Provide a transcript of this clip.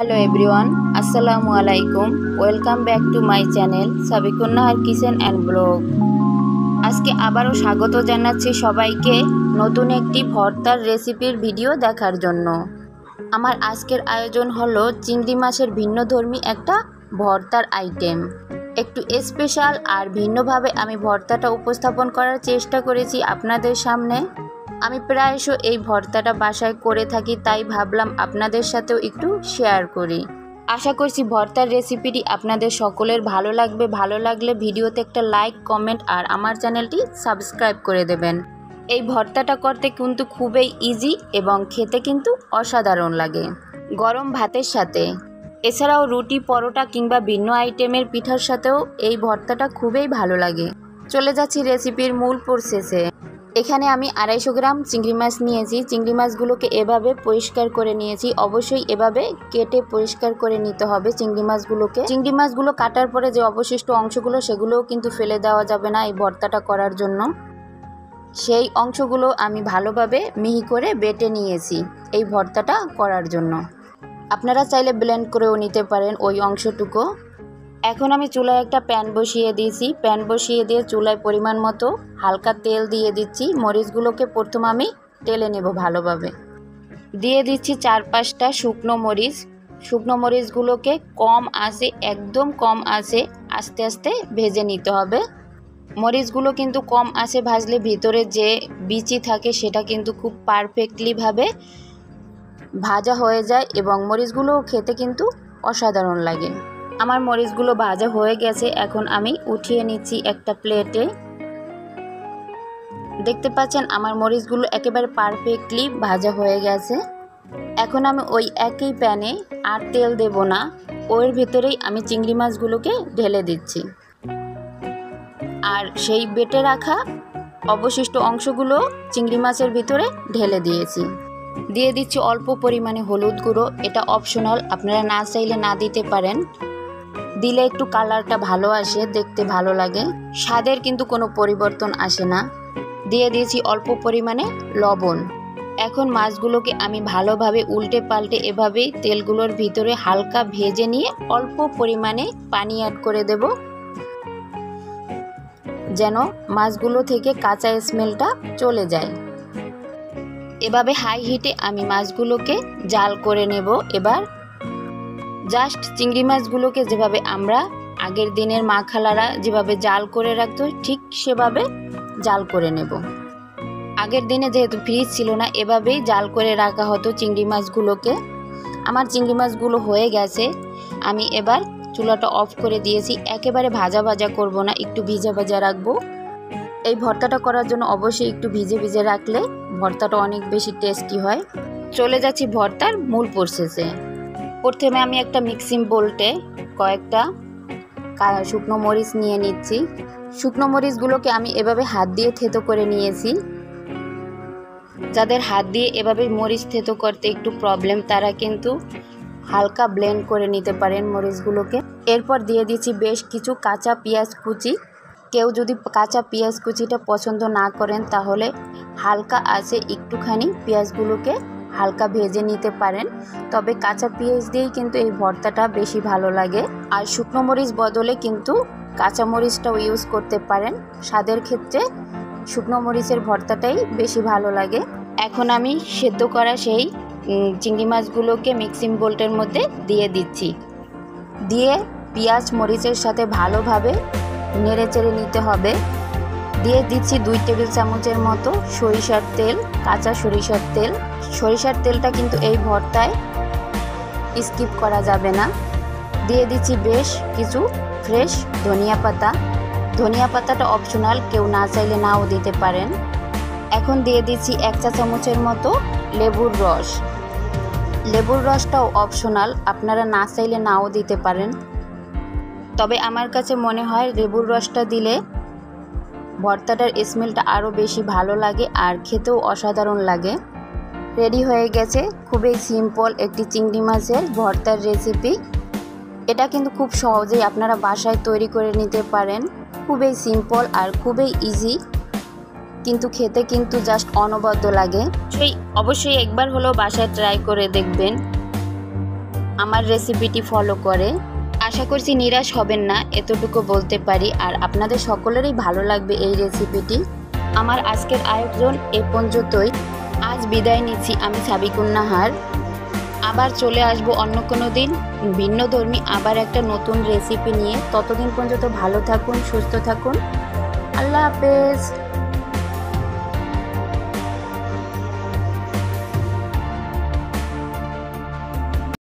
Hello everyone, আসসালামু আলাইকুম। Welcome back to my channel Sabikunnahar kitchen and blog. আজকে আবারও স্বাগত জানাচ্ছি সবাইকে নতুন একটি ভর্তার রেসিপির ভিডিও দেখার জন্য। আমার আজকের আয়োজন হলো চিংড়ি মাছের ভিন্নধর্মী একটা ভর্তার আইটেম। একটু স্পেশাল আর ভিন্নভাবে আমি ভর্তাটা উপস্থাপন করার চেষ্টা করেছি আপনাদের সামনে। আমি প্রায়শ এই ভর্তাটা বাসায় করে থাকি, তাই ভাবলাম আপনাদের সাথেও একটু শেয়ার করি। আশা করছি ভর্তার রেসিপিটি আপনাদের সকলের ভালো লাগবে। ভালো লাগলে ভিডিওতে একটা লাইক কমেন্ট আর আমার চ্যানেলটি সাবস্ক্রাইব করে দেবেন। এই ভর্তাটা করতে কিন্তু খুবই ইজি এবং খেতে কিন্তু অসাধারণ লাগে। গরম ভাতের সাথে। এছাড়াও রুটি, পরোটা কিংবা ভিন্ন আইটেমের পিঠার সাথেও এই ভর্তাটা খুবই ভালো লাগে। চলে যাচ্ছি রেসিপির মূল প্রসেসে এখানে আমি আড়াইশো গ্রাম চিংড়ি মাছ নিয়েছি। চিংড়ি মাছগুলোকে এভাবে পরিষ্কার করে নিয়েছি। অবশ্যই এভাবে কেটে পরিষ্কার করে নিতে হবে চিংড়ি মাছগুলোকে। চিংড়ি মাছগুলো কাটার পরে যে অবশিষ্ট অংশগুলো, সেগুলোও কিন্তু ফেলে দেওয়া যাবে না এই ভর্তাটা করার জন্য। সেই অংশগুলো আমি ভালোভাবে মিহি করে বেটে নিয়েছি এই ভর্তাটা করার জন্য। আপনারা চাইলে ব্লেন্ড করেও নিতে পারেন ওই অংশটুকু। এখন আমি চুলায় একটা প্যান বসিয়ে দিয়েছি। প্যান বসিয়ে দিয়ে চুলায় পরিমাণ মতো হালকা তেল দিয়ে দিচ্ছি। মরিচগুলোকে প্রথম আমি তেলে নেব ভালোভাবে। দিয়ে দিচ্ছি চার পাঁচটা শুকনো মরিচ। শুকনো মরিচগুলোকে কম আসে একদম কম আসে আস্তে আস্তে ভেজে নিতে হবে। মরিচগুলো কিন্তু কম আসে ভাজলে ভিতরে যে বিচি থাকে সেটা কিন্তু খুব পারফেক্টলিভাবে ভাজা হয়ে যায় এবং মরিচগুলো খেতে কিন্তু অসাধারণ লাগে। আমার মরিচগুলো ভাজা হয়ে গেছে, এখন আমি উঠিয়ে নিচ্ছি একটা প্লেটে। দেখতে পাচ্ছেন, আমার মরিচগুলো একেবারে পারফেক্টলি ভাজা হয়ে গেছে। এখন আমি ওই একই প্যানে আর তেল দেব না, ওর ভেতরেই আমি চিংড়ি মাছগুলোকে ঢেলে দিচ্ছি। আর সেই বেটে রাখা অবশিষ্ট অংশগুলো চিংড়ি মাছের ভিতরে ঢেলে দিয়েছি। দিয়ে দিচ্ছি অল্প পরিমাণে হলুদ গুঁড়ো, এটা অপশনাল আপনারা না চাইলে না দিতে পারেন। দিলে একটু কালারটা ভালো আসে, দেখতে ভালো লাগে। স্বাদের কিন্তু কোনো পরিবর্তন আসে না। দিয়ে দিয়েছি অল্প পরিমাণে লবণ। এখন মাছগুলোকে আমি ভালোভাবে উল্টে পাল্টে এভাবেই তেলগুলোর ভিতরে হালকা ভেজে নিয়ে অল্প পরিমাণে পানি অ্যাড করে দেব। যেন মাছগুলো থেকে কাঁচা স্মেলটা চলে যায়। এভাবে হাই হিটে আমি মাছগুলোকে জাল করে নেব। এবার জাস্ট চিংড়ি মাছগুলোকে যেভাবে আমরা আগের দিনের মা খালারা যেভাবে জাল করে রাখতো, ঠিক সেভাবে জাল করে নেব। আগের দিনে যেহেতু ফ্রিজ ছিল না, এভাবেই জাল করে রাখা হতো চিংড়ি মাছগুলোকে। আমার চিংড়ি মাছগুলো হয়ে গেছে। আমি এবার চুলাটা অফ করে দিয়েছি। একেবারে ভাজা ভাজা করব না, একটু ভিজা ভাজা রাখব। এই ভর্তাটা করার জন্য অবশ্যই একটু ভিজে ভিজে রাখলে ভর্তাটা অনেক বেশি টেস্টি হয়। চলে যাচ্ছি ভর্তার মূল প্রসেসে প্রথমে আমি একটা মিক্সিং বোল্টে কয়েকটা শুকনো মরিচ নিয়ে নিচ্ছি। শুকনো মরিচগুলোকে আমি এভাবে হাত দিয়ে থেতো করে নিয়েছি। যাদের হাত দিয়ে এভাবে মরিচ থেতো করতে একটু প্রবলেম তারা কিন্তু হালকা ব্লেন্ড করে নিতে পারেন মরিচগুলোকে। এরপর দিয়ে দিচ্ছি বেশ কিছু কাঁচা পেঁয়াজ কুচি। কেউ যদি কাঁচা পেঁয়াজ কুচিটা পছন্দ না করেন, তাহলে হালকা আছে একটুখানি পেঁয়াজগুলোকে হালকা ভেজে নিতে পারেন। তবে কাঁচা পেঁয়াজ দিয়েই কিন্তু এই ভর্তাটা বেশি ভালো লাগে। আর শুকনো মরিচ বদলে কিন্তু কাঁচা মরিচটাও ইউজ করতে পারেন। স্বাদের ক্ষেত্রে শুকনো মরিচের ভর্তাটাই বেশি ভালো লাগে। এখন আমি সেদ্ধ করা সেই চিংড়ি মাছগুলোকে মিক্সিং বোল্টের মধ্যে দিয়ে দিচ্ছি। দিয়ে পেঁয়াজ মরিচের সাথে ভালোভাবে নেড়ে চেড়ে নিতে হবে। দিয়ে দিচ্ছি দুই টেবিল চামচের মতো সরিষার তেল, কাঁচা সরিষার তেল। সরিষার তেলটা কিন্তু এই ভর্তায় স্কিপ করা যাবে না। দিয়ে দিচ্ছি বেশ কিছু ফ্রেশ ধনিয়া পাতা। ধনিয়া পাতাটা অপশনাল, কেউ না চাইলে নাও দিতে পারেন। এখন দিয়ে দিচ্ছি এক চা চামচের মতো লেবুর রস। লেবুর রসটাও অপশনাল, আপনারা না চাইলে নাও দিতে পারেন। তবে আমার কাছে মনে হয় লেবুর রসটা দিলে ভর্তাটার স্মেলটা আরও বেশি ভালো লাগে আর খেতেও অসাধারণ লাগে। রেডি হয়ে গেছে খুবই সিম্পল একটি চিংড়ি মাছের ভর্তার রেসিপি। এটা কিন্তু খুব সহজেই আপনারা বাসায় তৈরি করে নিতে পারেন। খুবই সিম্পল আর খুবই ইজি। কিন্তু খেতে কিন্তু জাস্ট অনবদ্য লাগে। সেই অবশ্যই একবার হলেও বাসায় ট্রাই করে দেখবেন। আমার রেসিপিটি ফলো করে। আশা করছি নিরাশ হবেন না, এতটুকু বলতে পারি। আর আপনাদের সকলেরই ভালো লাগবে এই রেসিপিটি। আমার আজকের আয়োজন এ পর্যন্তই। আজ বিদায় নিচ্ছি আমি সাবিকুন্নাহার। আবার চলে আসব অন্য কোনো দিন। ভিন্ন ধর্মী আবার একটা নতুন রেসিপি নিয়ে। ততদিন পর্যন্ত ভালো থাকুন, সুস্থ থাকুন। আল্লাহ হাফেজ।